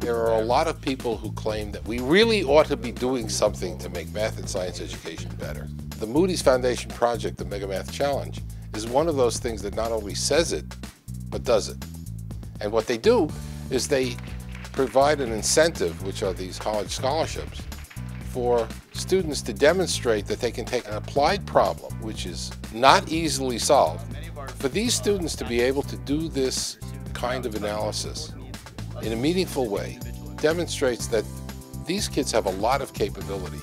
There are a lot of people who claim that we really ought to be doing something to make math and science education better. The Moody's Foundation project, the Mega Math Challenge, is one of those things that not only says it, but does it. And what they do is they provide an incentive, which are these college scholarships, for students to demonstrate that they can take an applied problem, which is not easily solved, for these students to be able to do this kind of analysis in a meaningful way demonstrates that these kids have a lot of capability.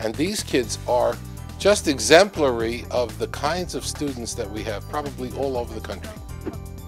And these kids are just exemplary of the kinds of students that we have probably all over the country.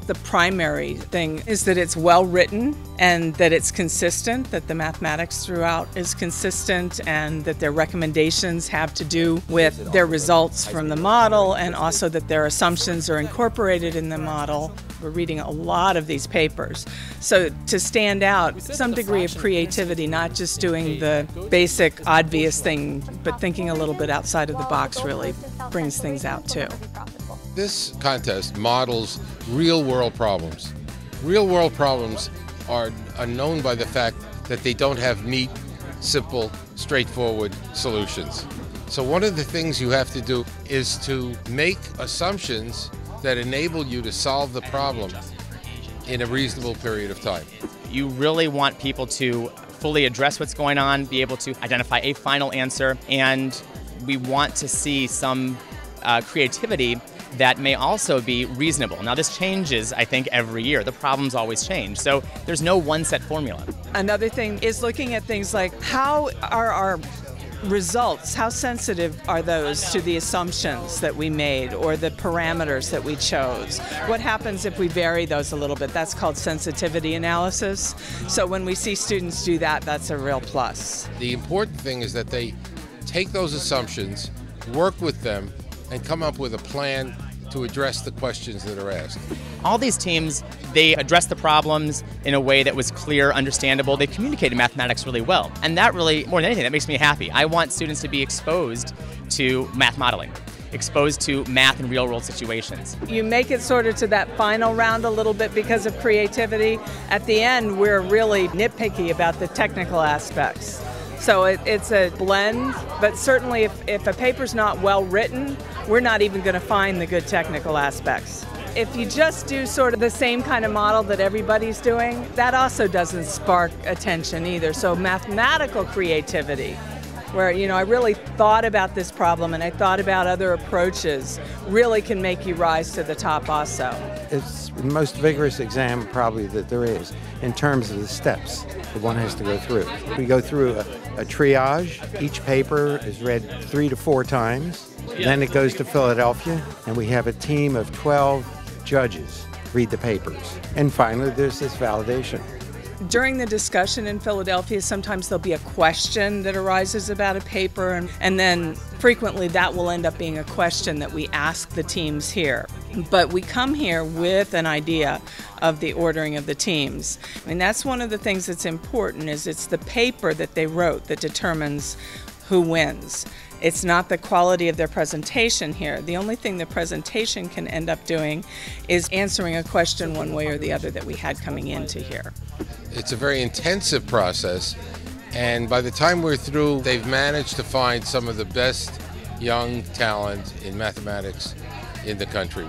The primary thing is that it's well written and that it's consistent, that the mathematics throughout is consistent, and that their recommendations have to do with their results from the model, and also that their assumptions are incorporated in the model. We're reading a lot of these papers. So to stand out, some degree of creativity, not just doing the basic, obvious thing, but thinking a little bit outside of the box really brings things out too. This contest models real world problems. Real world problems are, are known by the fact that they don't have neat, simple, straightforward solutions. So, one of the things you have to do is to make assumptions that enable you to solve the problem in a reasonable period of time. You really want people to fully address what's going on, be able to identify a final answer, and we want to see some uh, creativity that may also be reasonable. Now, this changes, I think, every year. The problems always change. So there's no one set formula. Another thing is looking at things like how are our results, how sensitive are those to the assumptions that we made or the parameters that we chose? What happens if we vary those a little bit? That's called sensitivity analysis. So when we see students do that, that's a real plus. The important thing is that they take those assumptions, work with them, and come up with a plan to address the questions that are asked. All these teams, they addressed the problems in a way that was clear, understandable. They communicated mathematics really well. And that really, more than anything, that makes me happy. I want students to be exposed to math modeling exposed to math in real world situations. You make it sort of to that final round a little bit because of creativity. At the end, we're really nitpicky about the technical aspects. So it, it's a blend, but certainly if, if a paper's not well written, we're not even going to find the good technical aspects. If you just do sort of the same kind of model that everybody's doing, that also doesn't spark attention either. So mathematical creativity, where you know I really thought about this problem and I thought about other approaches, really can make you rise to the top also. It's the most vigorous exam probably that there is in terms of the steps that one has to go through. We go through a a triage. Each paper is read three to four times. Then it goes to Philadelphia, and we have a team of 12 judges read the papers. And finally, there's this validation. During the discussion in Philadelphia, sometimes there'll be a question that arises about a paper, and, and then frequently that will end up being a question that we ask the teams here. But we come here with an idea of the ordering of the teams. I mean, that's one of the things that's important is it's the paper that they wrote that determines who wins. It's not the quality of their presentation here. The only thing the presentation can end up doing is answering a question one way or the other that we had coming into here. It's a very intensive process, and by the time we're through, they've managed to find some of the best young talent in mathematics in the country.